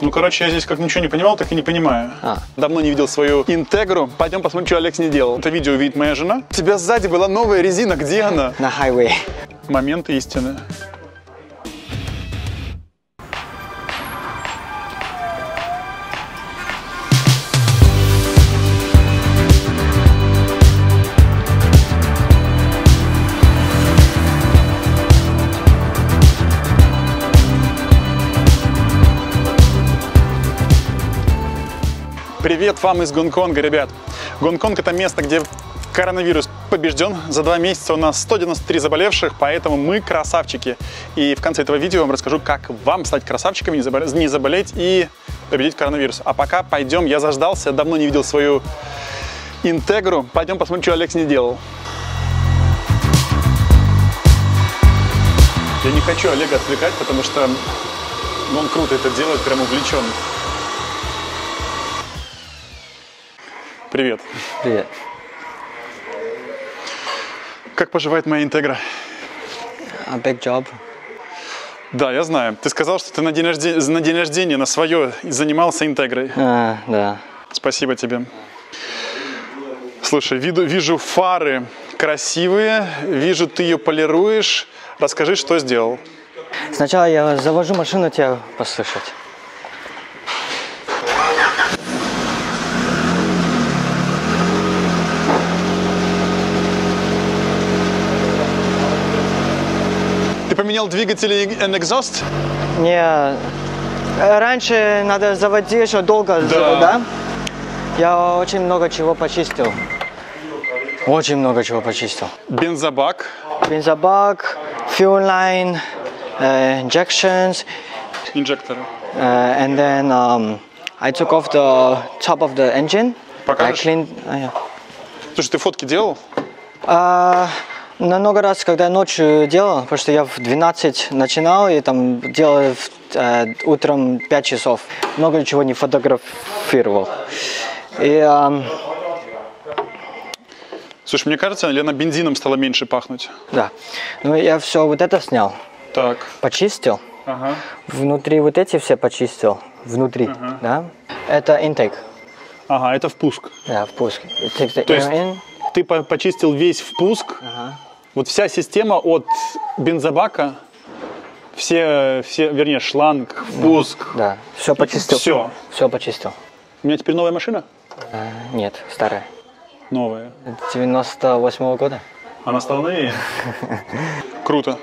Ну, короче, я здесь как ничего не понимал, так и не понимаю. А. Давно не видел свою интегру. Пойдем посмотрим, что Олег с ней делал. Это видео видит моя жена. У тебя сзади была новая резина. Где она? На хайвей. Момент истины. Привет вам из Гонконга, ребят. Гонконг это место, где коронавирус побежден. За два месяца у нас 193 заболевших, поэтому мы красавчики. И в конце этого видео я вам расскажу, как вам стать красавчиками, не заболеть, не и победить коронавирус. А пока пойдем, я заждался, давно не видел свою интегру. Пойдем посмотрим, что Олег с ней делал. Я не хочу Олега отвлекать, потому что он круто это делает, прям увлечен. Привет. Привет. Как поживает моя интегра? A big job. Да, я знаю. Ты сказал, что ты на день рождения, на, день рождения, на свое занимался интегрой. А, да. Спасибо тебе. Слушай, виду, вижу фары красивые, вижу, ты ее полируешь. Расскажи, что сделал. Сначала я завожу машину тебя послушать. Ты поменял двигатель и экзост? Не, э, раньше надо заводить долго, Да. да? Я очень много чего почистил. Очень много чего почистил. Бензобак. Бензобак, fuel line, uh, injections, Инжекторы. uh, and then um, I took off the top of the engine. I Покажешь? cleaned. а, yeah. Слушай, ты фотки делал? На много раз, когда я ночью делал, потому что я в 12 начинал и там делал э, утром 5 часов. Много чего не фотографировал. И ам, Слушай, мне кажется, или она бензином стала меньше пахнуть? да, ну я все вот это снял, Так. почистил. Ага. Внутри вот эти все почистил. Внутри, да. Это intake, Ага, это впуск. да, впуск. То есть ты по- почистил весь впуск. Ага. Вот вся система от бензобака, все, все, вернее, шланг, впуск. Да, все почистил. Всё. Все почистил. У меня теперь новая машина? А, нет, старая. Новая. 98 года. Она стала новее. Круто.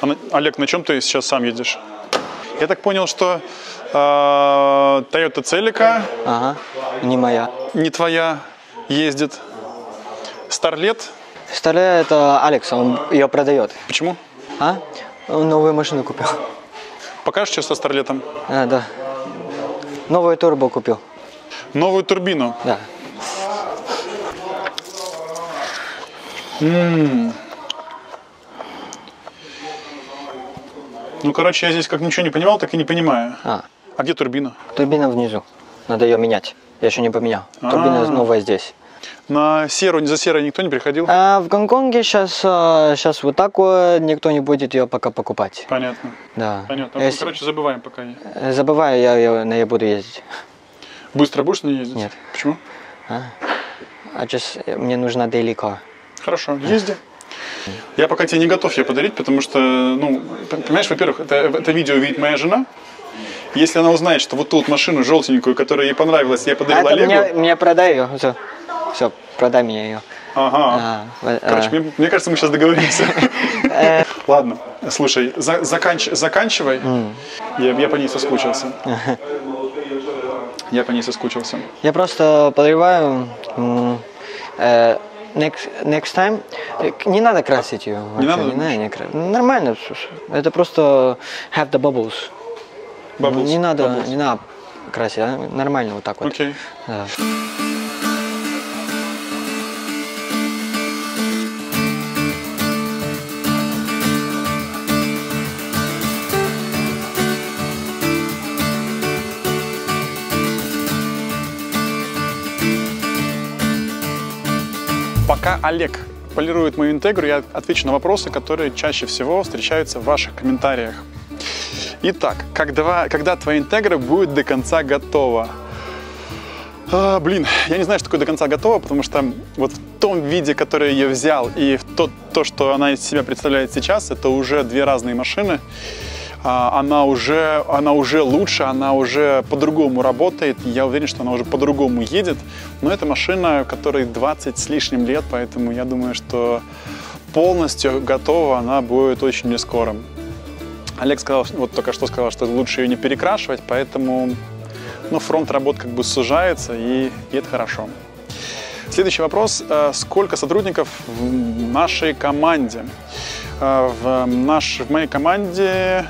А Олег, на чем ты сейчас сам едешь? Я так понял, что э, Toyota Celica Ага, не моя. не твоя ездит. Старлет. Старая это Алекс, он ее продает. Почему? А? Он новую машину купил. Покажешь, что со Старлетом? А, да. Новую турбо купил. Новую турбину. Да. Ну, короче, я здесь как ничего не понимал, так и не понимаю. А, А где турбина? турбина внизу. Надо ее менять. Я еще не поменял. Турбина А. новая здесь. На серу, за серой никто не приходил? А в Гонконге сейчас, сейчас вот такое, никто не будет ее пока покупать. Понятно. Да. Понятно. Если- короче, забываем пока. э, Забываю, я, я на ней буду ездить. Быстро будешь на ней ездить? Нет. Почему? А just, э, мне нужна car. Хорошо, езди. Я пока тебе не готов ее подарить, потому что, ну, понимаешь, во-первых, это, это видео видит моя жена. Если она узнает, что вот ту вот машину желтенькую, которая ей понравилась, я А подарил это Олегу. мне, мне продай ее. Все, продай мне ее. Ага. А, э, Короче, а. мне, мне кажется, мы сейчас договоримся. Ладно, слушай, за- заканч- заканчивай. Я, я по ней соскучился. Я по ней соскучился. Я просто подозреваю, м, э, next, next time, э, не надо красить ее. вообще, надо, Не надо, не кра- Нормально, слушай. Это просто have the bubbles. Bubbles, Не надо, bubbles. не надо красить, а? нормально вот так вот. Окей. Да. Пока Олег полирует мою интегру, я отвечу на вопросы, которые чаще всего встречаются в ваших комментариях. Итак, когда, когда твоя интегра будет до конца готова? А, блин, я не знаю, что такое до конца готово, потому что вот в том виде, который я взял, и в то, то, что она из себя представляет сейчас, это уже две разные машины. А, она уже, она уже лучше, она уже по-другому работает. Я уверен, что она уже по-другому едет. Но это машина, которой 20 с лишним лет, поэтому я думаю, что полностью готова она будет очень не скоро. Олег сказал, вот только что сказал, что лучше ее не перекрашивать, поэтому ну, фронт работ как бы сужается, и, и это хорошо. Следующий вопрос. Э, сколько сотрудников в нашей команде? Э, в, наш, в моей команде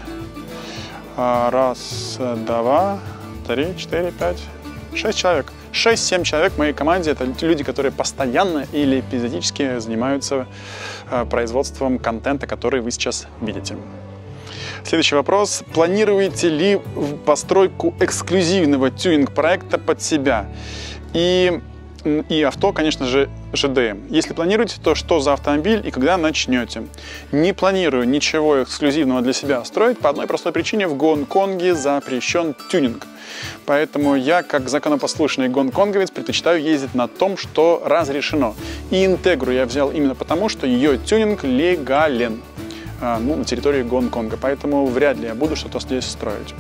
раз, два, три, четыре, пять, шесть человек. 6-7 человек в моей команде – это люди, которые постоянно или эпизодически занимаются производством контента, который вы сейчас видите. Следующий вопрос. Планируете ли постройку эксклюзивного тюнинг-проекта под себя? И, и авто, конечно же, ЖДМ. Если планируете, то что за автомобиль и когда начнете? Не планирую ничего эксклюзивного для себя строить по одной простой причине. В Гонконге запрещен тюнинг. Поэтому я, как законопослушный гонконговец, предпочитаю ездить на том, что разрешено. И Интегру я взял именно потому, что ее тюнинг легален. А, ну, на территории Гонконга, поэтому вряд ли я буду что-то здесь строить.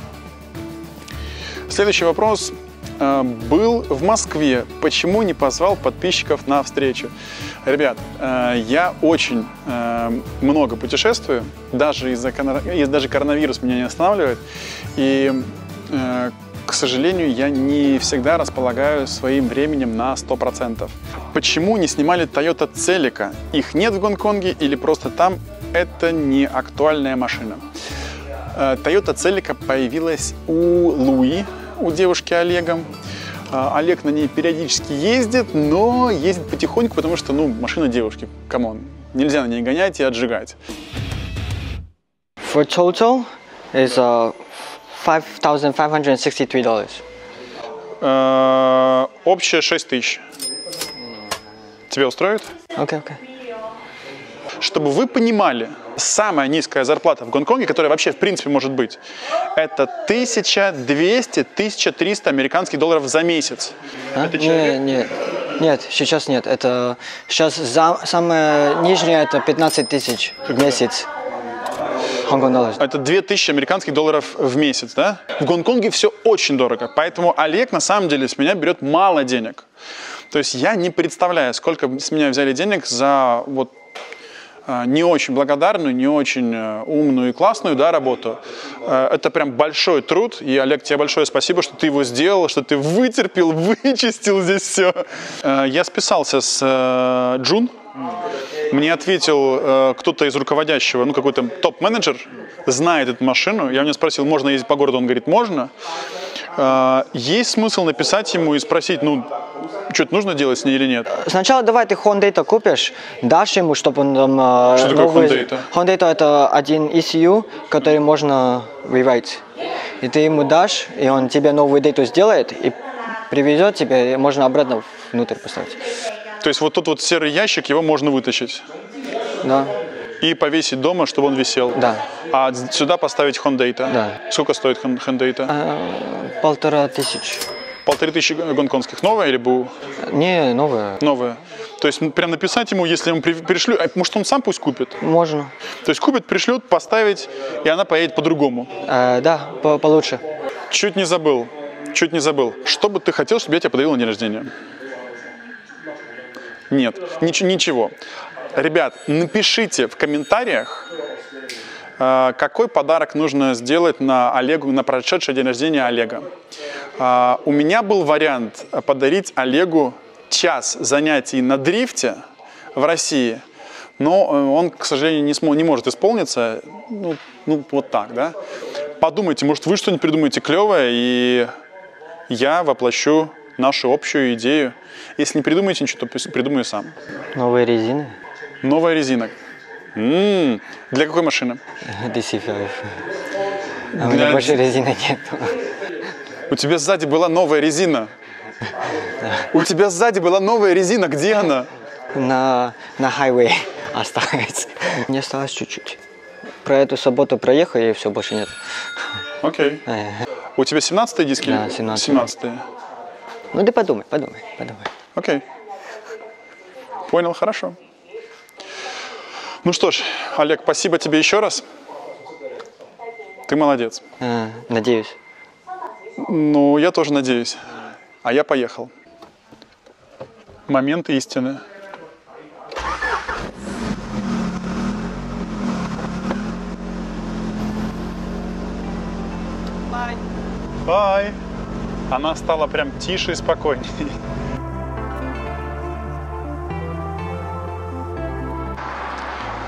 Следующий вопрос. А, был в Москве, почему не позвал подписчиков на встречу? Ребят, а, я очень много путешествую, даже, из-за, даже коронавирус меня не останавливает, и к сожалению, я не всегда располагаю своим временем на 100%. Почему не снимали Toyota Celica? Их нет в Гонконге или просто там это не актуальная машина. Э, Toyota Celica появилась у Луи, у девушки Олега. Э, Олег на ней периодически ездит, но ездит потихоньку, потому что, ну, машина девушки, come on, нельзя на ней гонять и отжигать. For total is uh, $5,563. Uh, общая 6 тысяч. Тебе устроит? Okay, okay, okay. Okay. Чтобы вы понимали, самая низкая зарплата в Гонконге, которая вообще в принципе может быть, это 1200-1300 американских долларов за месяц. А? Это человек... Нет, нет, нет, сейчас нет. Это сейчас за, самое нижнее это 15 тысяч в месяц. Это 2000 американских долларов в месяц, да? В Гонконге все очень дорого, поэтому Олег на самом деле с меня берет мало денег. То есть я не представляю, сколько с меня взяли денег за вот не очень благодарную, не очень э, умную и классную да, работу. Э, это прям большой труд, и, Олег, тебе большое спасибо, что ты его сделал, что ты вытерпел, вычистил здесь все. Я списался с Джун, мне ответил кто-то из руководящего, ну какой-то топ-менеджер, знает эту машину. Я у него спросил, можно ездить по городу? Он говорит, можно. Есть смысл написать ему и спросить, ну, что-то нужно делать с ней или нет? Сначала давай ты Honda купишь, дашь ему, чтобы он там... Э, что новый... такое Honda? Honda это один ECU, который можно вывать. И ты ему дашь, и он тебе новую дейту сделает, и привезет тебе, и можно обратно внутрь поставить. То есть вот тот вот серый ящик, его можно вытащить? Да. И повесить дома, чтобы он висел? Да. А сюда поставить Honda? Да. Сколько стоит Honda? А, полтора тысячи. Полторы тысячи гонконгских. Новая или БУ? Не, новая. Новая. То есть прям написать ему, если ему пришлю, а, может он сам пусть купит? Можно. То есть купит, пришлет, поставить, и она поедет по-другому? Э, да, по получше. Чуть не забыл, чуть не забыл. Что бы ты хотел, чтобы я тебе подарил на день рождения? Нет, ничего. ничего. Ребят, напишите в комментариях, э, какой подарок нужно сделать на Олегу, на прошедший день рождения Олега. А, у меня был вариант подарить Олегу час занятий на дрифте в России, но э, он, к сожалению, не, смо, не может исполниться. Ну, ну, вот так, да. Подумайте, может, вы что-нибудь придумаете клевое, и я воплощу нашу общую идею. Если не придумаете ничего, то придумаю сам. Новые резины? Новая резина. М-м, для какой машины? DC5. А у меня больше резины нет. У тебя сзади была новая резина. У тебя сзади была новая резина. Где она? На, на хайвей осталось. Не осталось чуть-чуть. про эту субботу проехал, и все, больше нет. Окей. У тебя 17 диски? Да, 17. 17 Ну ты подумай, подумай, подумай. Окей. Понял, хорошо. Ну что ж, Олег, спасибо тебе еще раз. Ты молодец. Надеюсь. Ну, я тоже надеюсь. А я поехал. Момент истины. Бай. Она стала прям тише и спокойнее.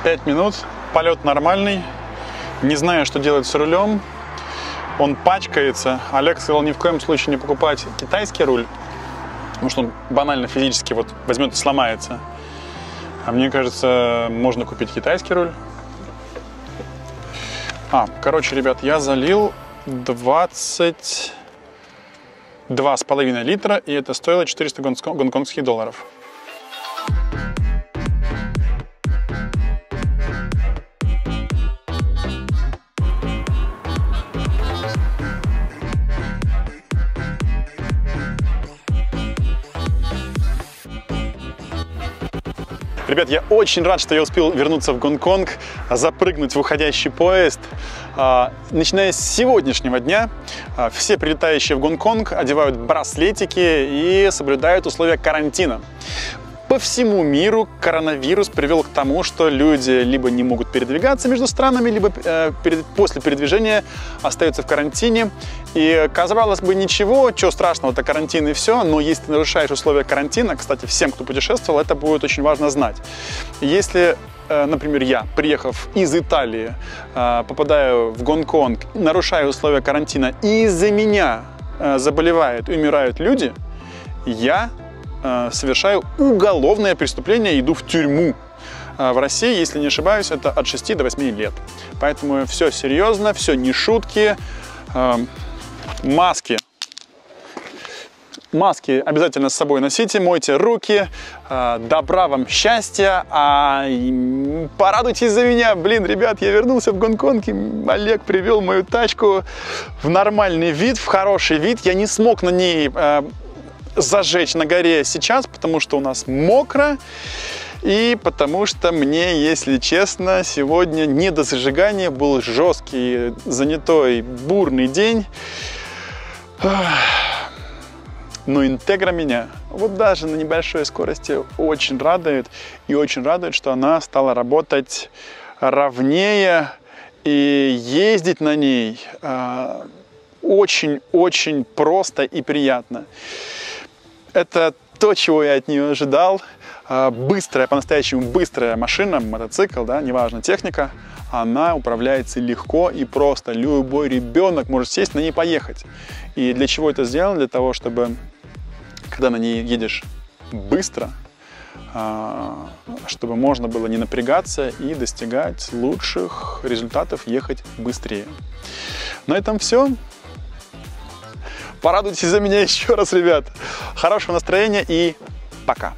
Пять минут, полет нормальный. Не знаю, что делать с рулем. Он пачкается. Олег сказал ни в коем случае не покупать китайский руль, потому что он банально физически вот возьмет и сломается. А мне кажется, можно купить китайский руль. А, короче, ребят, я залил 22 с половиной литра, и это стоило 400 гонско- гонконгских долларов. Ребят, я очень рад, что я успел вернуться в Гонконг, запрыгнуть в уходящий поезд. А, Начиная с сегодняшнего дня, а, все прилетающие в Гонконг одевают браслетики и соблюдают условия карантина. По всему миру коронавирус привел к тому, что люди либо не могут передвигаться между странами, либо э, перед- после передвижения остаются в карантине. И казалось бы, ничего, чего страшного, это карантин и все, но если ты нарушаешь условия карантина, кстати, всем, кто путешествовал, это будет очень важно знать. Если э, например, я, приехав из Италии, э, попадаю в Гонконг, нарушаю условия карантина, и из-за меня э, заболевают и умирают люди, я совершаю уголовное преступление иду в тюрьму. Э, В России, если не ошибаюсь, это от 6 до 8 лет. Поэтому все серьезно, все не шутки. Э, Маски. Маски обязательно с собой носите, мойте руки. Э, Добра вам счастья. А порадуйтесь за меня. Блин, ребят, я вернулся в Гонконг. и Олег привел мою тачку в нормальный вид, в хороший вид. Я не смог на ней э, зажечь на горе сейчас, потому что у нас мокро. И потому что мне, если честно, сегодня не до зажигания был жесткий, занятой, бурный день. Но интегра меня вот даже на небольшой скорости очень радует. И очень радует, что она стала работать ровнее и ездить на ней а, очень-очень просто и приятно. Это то, чего я от нее ожидал. А, Быстрая, по-настоящему быстрая машина, мотоцикл, да, неважно, техника, она управляется легко и просто. Любой ребенок может сесть на ней поехать. И для чего это сделано? Для того, чтобы, когда на ней едешь быстро, а, чтобы можно было не напрягаться и достигать лучших результатов, ехать быстрее. На этом все. Порадуйтесь за меня еще раз, ребят. Хорошего настроения и пока.